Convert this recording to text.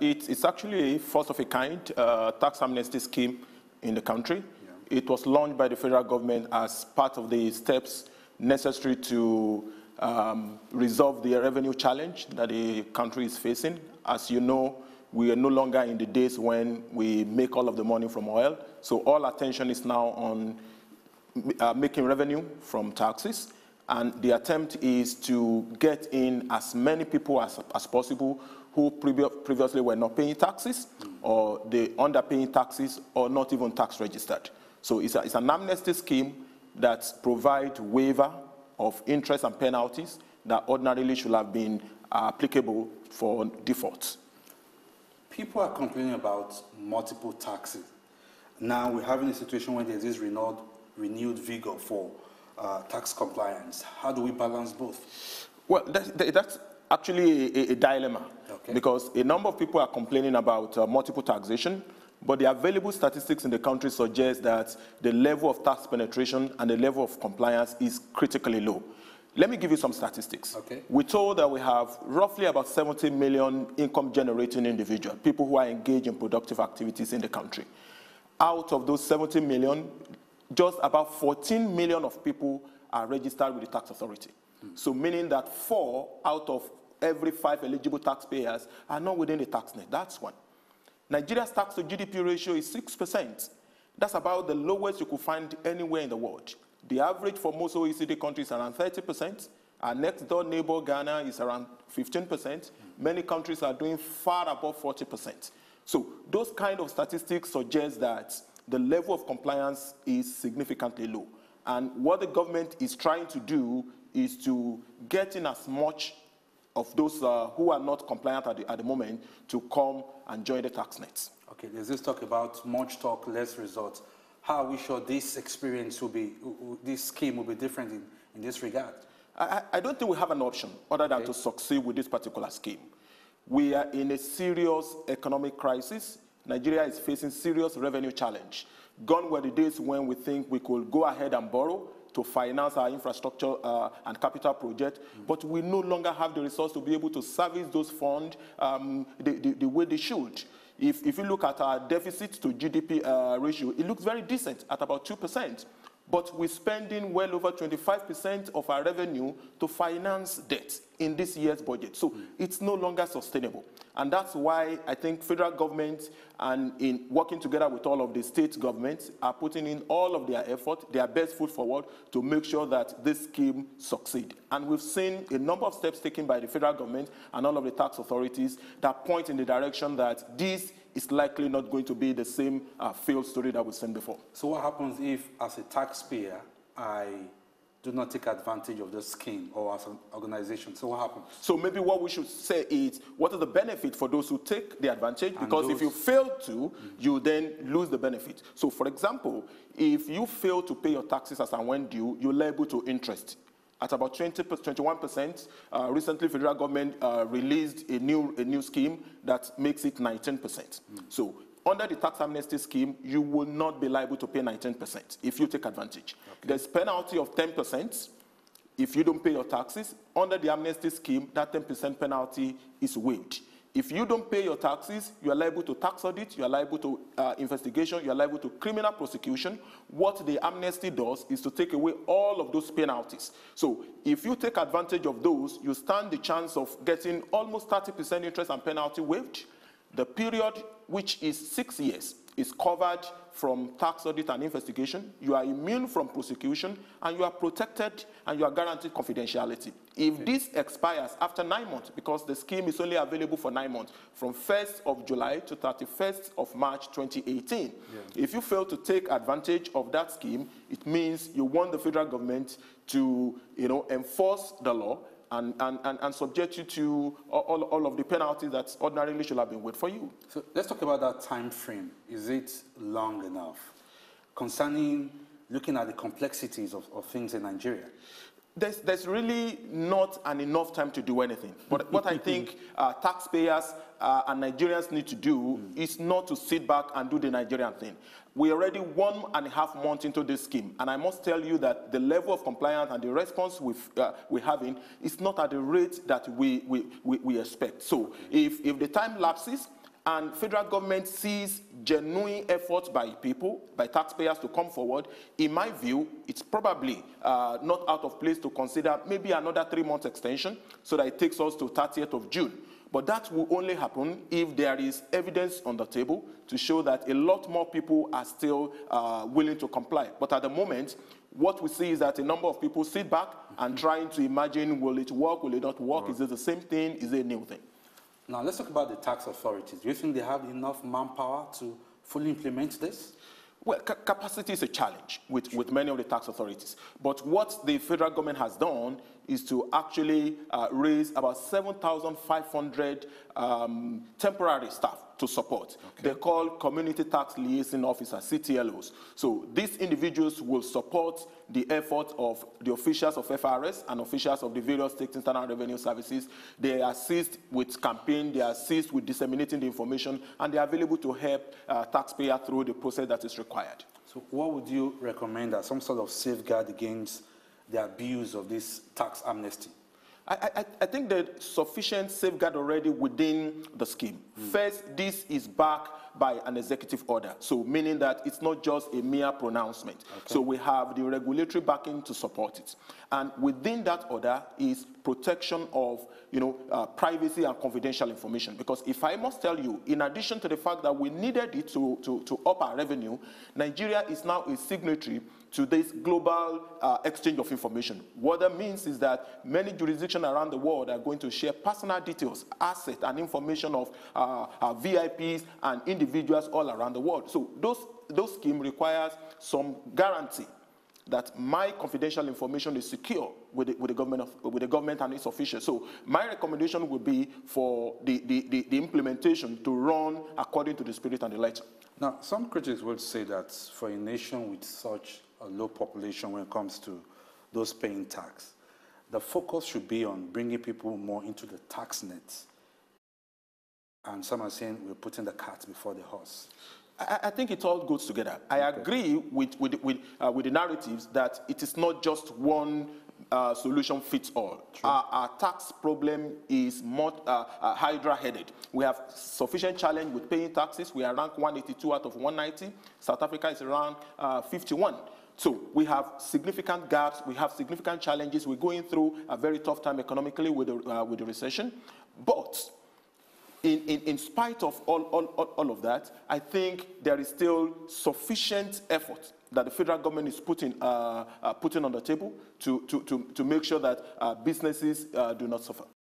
It, it's actually a first of a kind uh, tax amnesty scheme in the country. Yeah. It was launched by the federal government as part of the steps necessary to um, resolve the revenue challenge that the country is facing. As you know, we are no longer in the days when we make all of the money from oil. So all attention is now on uh, making revenue from taxes. And the attempt is to get in as many people as, as possible who previously were not paying taxes or they underpaying taxes or not even tax registered. So it's, a, it's an amnesty scheme that provides waiver of interest and penalties that ordinarily should have been applicable for defaults. People are complaining about multiple taxes. Now we're having a situation where there's this renewed, renewed vigor for uh, tax compliance. How do we balance both? Well, that's, that's actually a, a dilemma okay. because a number of people are complaining about uh, multiple taxation, but the available statistics in the country suggest that the level of tax penetration and the level of compliance is critically low. Let me give you some statistics. Okay. We told that we have roughly about 70 million income generating individuals, people who are engaged in productive activities in the country. Out of those 70 million, just about 14 million of people are registered with the tax authority. Mm. So meaning that four out of every five eligible taxpayers are not within the tax net. That's one. Nigeria's tax to GDP ratio is 6%. That's about the lowest you could find anywhere in the world. The average for most OECD countries is around 30%. Our next door neighbor, Ghana, is around 15%. Many countries are doing far above 40%. So those kind of statistics suggest that the level of compliance is significantly low. And what the government is trying to do is to get in as much of those uh, who are not compliant at the, at the, moment to come and join the tax nets. Okay, there's this talk about much talk, less results. How are we sure this experience will be, this scheme will be different in, in this regard? I, I, don't think we have an option other than okay. to succeed with this particular scheme. We are in a serious economic crisis. Nigeria is facing serious revenue challenge. Gone were the days when we think we could go ahead and borrow to finance our infrastructure uh, and capital project, mm. but we no longer have the resource to be able to service those funds um, the, the, the, way they should. If, if you look at our deficit to GDP uh, ratio, it looks very decent at about 2%, but we're spending well over 25% of our revenue to finance debt in this year's budget. So mm. it's no longer sustainable. And that's why I think federal government and in working together with all of the state governments are putting in all of their effort, their best foot forward to make sure that this scheme succeed. And we've seen a number of steps taken by the federal government and all of the tax authorities that point in the direction that this is likely not going to be the same uh, failed story that we've seen before. So what happens if, as a taxpayer, I do not take advantage of the scheme or as an organization. So what happens? So maybe what we should say is, what is the benefit for those who take the advantage? And because those... if you fail to, mm -hmm. you then lose the benefit. So for example, if you fail to pay your taxes as and when due, you're liable to interest at about 20, 21%. Uh, recently, federal government uh, released a new, a new scheme that makes it 19%. Mm. So under the tax amnesty scheme, you will not be liable to pay 19% if you take advantage. Okay. There's penalty of 10% if you don't pay your taxes. Under the amnesty scheme, that 10% penalty is waived. If you don't pay your taxes, you are liable to tax audit, you are liable to uh, investigation, you are liable to criminal prosecution. What the amnesty does is to take away all of those penalties. So if you take advantage of those, you stand the chance of getting almost 30% interest and penalty waived. The period, which is six years, is covered from tax audit and investigation. You are immune from prosecution, and you are protected and you are guaranteed confidentiality. If okay. this expires after nine months, because the scheme is only available for nine months, from 1st of July to 31st of March 2018, yeah. if you fail to take advantage of that scheme, it means you want the federal government to you know, enforce the law and, and, and, and subject you to all, all of the penalties that ordinarily should have been waived for you. So let's talk about that time frame. Is it long enough? Concerning looking at the complexities of, of things in Nigeria. There's, there's, really not an enough time to do anything. But what I think uh, taxpayers uh, and Nigerians need to do mm. is not to sit back and do the Nigerian thing. We're already one and a half months into this scheme, and I must tell you that the level of compliance and the response we've, uh, we're having is not at the rate that we, we, we, we expect. So if, if the time lapses, and federal government sees genuine efforts by people, by taxpayers to come forward, in my view, it's probably uh, not out of place to consider maybe another three-month extension so that it takes us to 30th of June. But that will only happen if there is evidence on the table to show that a lot more people are still uh, willing to comply. But at the moment, what we see is that a number of people sit back and trying to imagine, will it work, will it not work, right. is it the same thing, is it a new thing? Now let's talk about the tax authorities. Do you think they have enough manpower to fully implement this? Well, ca capacity is a challenge with, with many of the tax authorities. But what the federal government has done is to actually uh, raise about 7,500 um, temporary staff to support. Okay. They're called Community Tax Liaison Officers, CTLOs. So these individuals will support the effort of the officials of FRS and officials of the various state internal revenue services. They assist with campaign, they assist with disseminating the information, and they're available to help uh, taxpayer through the process that is required. So what would you recommend as some sort of safeguard against the abuse of this tax amnesty? I, I, I, think there's sufficient safeguard already within the scheme. Mm. First, this is backed by an executive order, so meaning that it's not just a mere pronouncement. Okay. So we have the regulatory backing to support it. And within that order is protection of you know, uh, privacy and confidential information. Because if I must tell you, in addition to the fact that we needed it to, to, to up our revenue, Nigeria is now a signatory to this global uh, exchange of information. What that means is that many jurisdictions around the world are going to share personal details, assets, and information of uh, VIPs and individuals all around the world. So those, those scheme requires some guarantee that my confidential information is secure with the, with the, government, of, with the government and its officials. So my recommendation would be for the, the, the, the implementation to run according to the spirit and the letter. Now, some critics would say that for a nation with such a low population when it comes to those paying tax. The focus should be on bringing people more into the tax net. And some are saying we're putting the cart before the horse. I, I think it all goes together. I okay. agree with, with, with, uh, with the narratives that it is not just one uh, solution fits all. Our, our, tax problem is more uh, uh, hydra-headed. We have sufficient challenge with paying taxes. We are ranked 182 out of 190. South Africa is around uh, 51. So we have significant gaps, we have significant challenges. We're going through a very tough time economically with the, uh, with the recession. But in, in, in spite of all, all, all of that, I think there is still sufficient effort that the federal government is putting, uh, uh, putting on the table to, to, to, to make sure that uh, businesses uh, do not suffer.